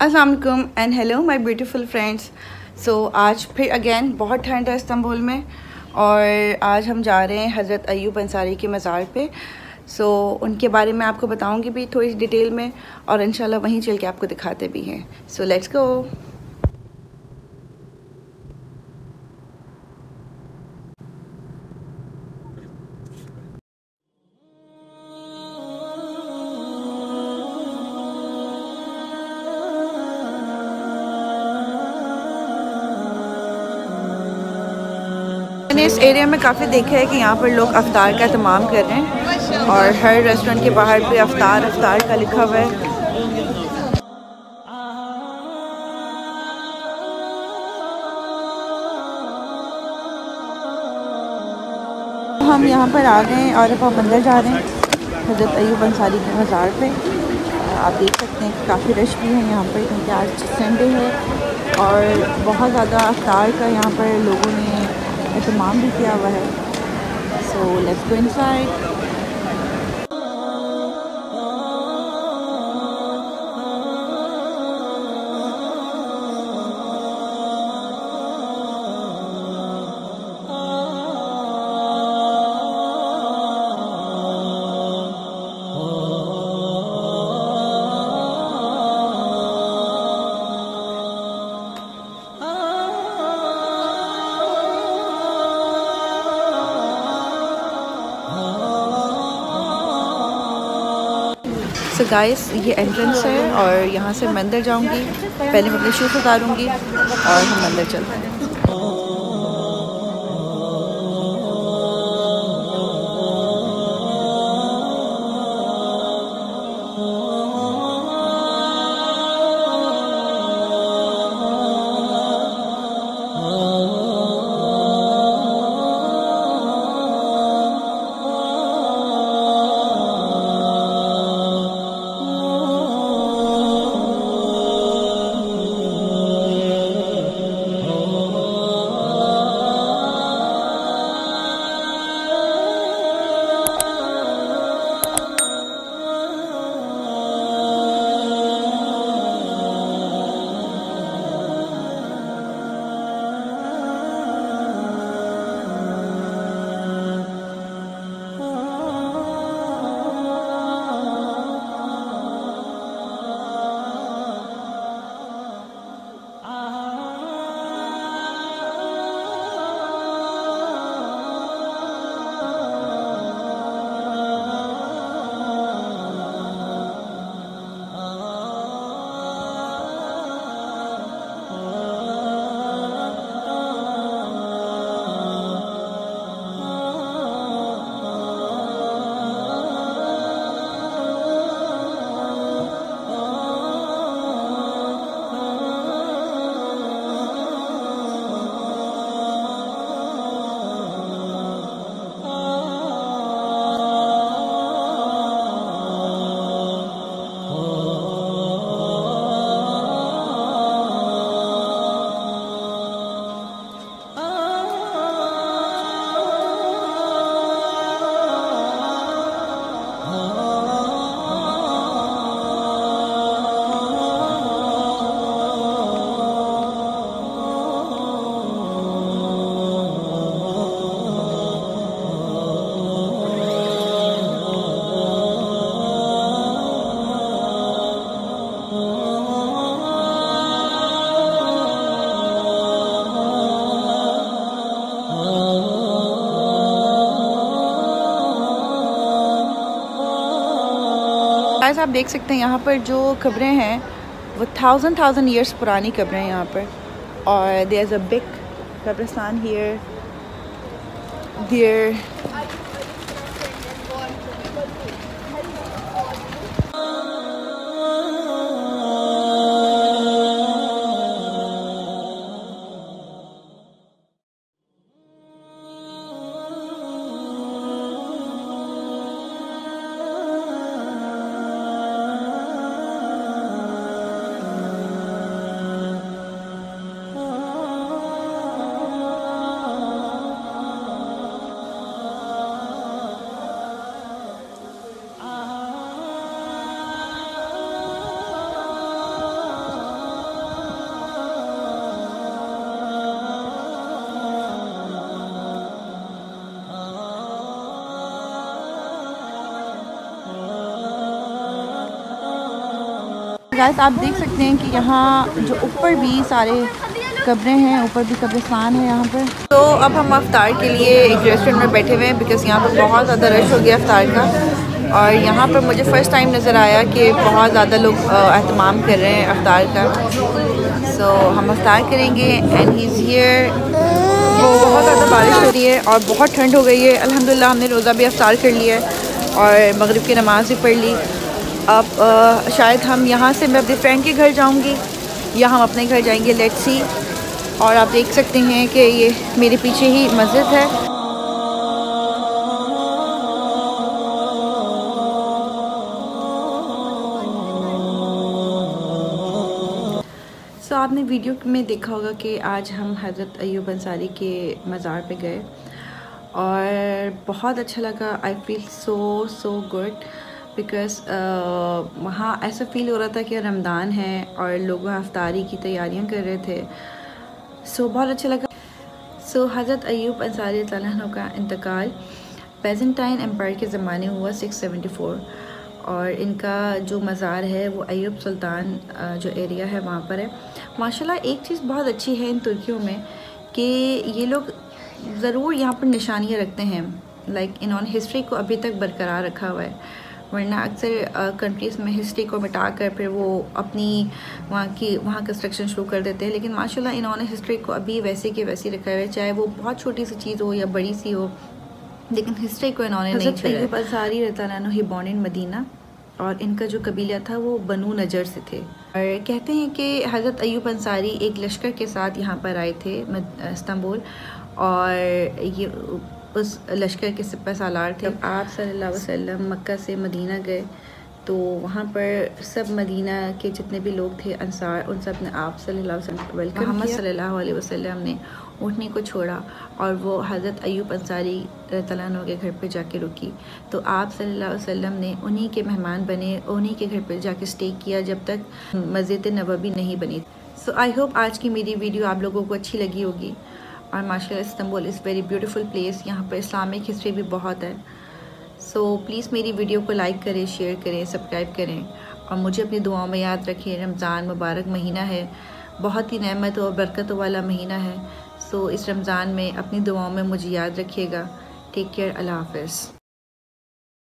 अस्सलाम वालेकुम and hello my beautiful friends so आज फिर अगेन बहुत ठंड है इस्तंबुल में और आज हम जा रहे हैं हज़रत अयूब अंसारी के मज़ार पे। सो so, उनके बारे में आपको बताऊँगी भी थोड़ी डिटेल में और इन वहीं चल के आपको दिखाते भी हैं। सो लेट्स गो मैंने इस एरिया में काफ़ी देखा है कि यहाँ पर लोग अफ्तार का तमाम कर रहे हैं और हर रेस्टोरेंट के बाहर पे अफ्तार अफ्तार का लिखा हुआ है। हम यहाँ पर आ गए हैं और अब हम अंदर जा रहे हैं। हज़रत अयूब अंसारी के मज़ार पे। आप देख सकते हैं काफ़ी रश भी है यहाँ पर, क्योंकि आज संडे है और बहुत ज़्यादा अफ्तार का यहाँ पर लोगों ने एहतमाम भी किया हुआ है। So let's go inside so so guys ये एंट्रेंस है और यहाँ से मंदिर जाऊँगी। पहले मैं अपने शूज़ उतारूँगी और हम मंदिर चलते हैं। गाइस आप देख सकते हैं यहाँ पर जो कब्रें हैं, वो थाउज़ेंड थाउज़ेंड ईयर्स पुरानी कब्रें हैं यहाँ पर। और देर इज़ अ बिग कब्रस्तान हियर देर गाइस आप देख सकते हैं कि यहाँ जो ऊपर भी सारे कब्रें हैं ऊपर भी कब्रिस्तान है यहाँ पर। तो अब हम अफ्तार के लिए एक रेस्टोरेंट में बैठे हुए हैं बिकॉज़ यहाँ पर बहुत ज़्यादा रश हो गया अफ्तार का। और यहाँ पर मुझे फ़र्स्ट टाइम नज़र आया कि बहुत ज़्यादा लोग अहतमाम कर रहे हैं अफ्तार का। सो so, हम अफ्तार करेंगे एंड ही इज़ हियर बहुत ज़्यादा बारिश हो रही है और बहुत ठंड हो गई है। अल्हम्दुलिल्लाह हमने रोज़ा भी अफ्तार कर लिया है और मगरिब की नमाज़ भी पढ़ ली। अब आ, शायद हम यहाँ से मैं अपने फ्रेंड के घर जाऊँगी। या हम अपने घर जाएँगे लेट्स सी और आप देख सकते हैं कि ये मेरे पीछे ही मस्जिद है। सो so, आपने वीडियो में देखा होगा कि आज हम हज़रत अयूब अंसारी के मज़ार पे गए। और बहुत अच्छा लगा। I feel so so good because वहाँ ऐसा फ़ील हो रहा था कि रमज़ान है और लोग अफ्तारी की तैयारियाँ कर रहे थे। सो so, बहुत अच्छा लगा। सो so, हज़रत अयूब अंसारी का इंतकाल पेजेंटाइन एम्पायर के ज़माने हुआ 674 और इनका जो मज़ार है वो अयूब सुल्तान जो एरिया है वहाँ पर है। माशाल्लाह एक चीज़ बहुत अच्छी है इन तुर्कियों में कि ये लोग ज़रूर यहाँ पर निशानियाँ रखते हैं। लाइक इन्होंने हिस्ट्री को अभी तक बरकरार रखा हुआ है। वरना अक्सर कंट्रीज़ में हिस्ट्री को मिटा कर फिर वो अपनी वहाँ की वहाँ कंस्ट्रक्शन शुरू कर देते हैं। लेकिन माशाल्लाह इन्होंने हिस्ट्री को अभी वैसे के वैसे रखा है। चाहे वो बहुत छोटी सी चीज़ हो या बड़ी सी हो लेकिन हिस्ट्री को इन्होंने नहीं छोड़ा रहता ही बॉर्न इन मदीना और इनका जो कबीला था वो बनू नज़र से थे। और कहते हैं कि हज़रत अयूब अंसारी एक लश्कर के साथ यहाँ पर आए थे इस्तंबुल और ये उस लश्कर के सिपा सालार थे। आप सल्लल्लाहु अलैहि वसल्लम मक्का से मदीना गए तो वहाँ पर सब मदीना के जितने भी लोग थे अंसार उन सबने आप सल्लल्लाहु अलैहि वसल्लम वेलकम मोहम्मद सल्लल्लाहु अलैहि वसल्लम ने उठने को छोड़ा और वो हज़रत अयूब अंसारी तलानों के घर पे जाके रुकी। तो आप सल्लल्लाहु अलैहि वसल्लम ने उन्हीं के मेहमान बने उन्हीं के घर पर जाके स्टे किया जब तक मस्जिद नबी नहीं बनी। सो आई होप आज की मेरी वीडियो आप लोगों को अच्छी लगी होगी। और माशा Istanbul is very beautiful place यहाँ पर इस्लामिक हिस्ट्री भी बहुत है। सो so, प्लीज़ मेरी वीडियो को लाइक करें शेयर करें सब्सक्राइब करें। और मुझे अपनी दुआओं में याद रखें रमज़ान मुबारक महीना है। बहुत ही नहमत और बरकत वाला महीना है। सो so, इस रमज़ान में अपनी दुआओं में मुझे याद रखिएगा। टेक केयर अल्लाह हाफ़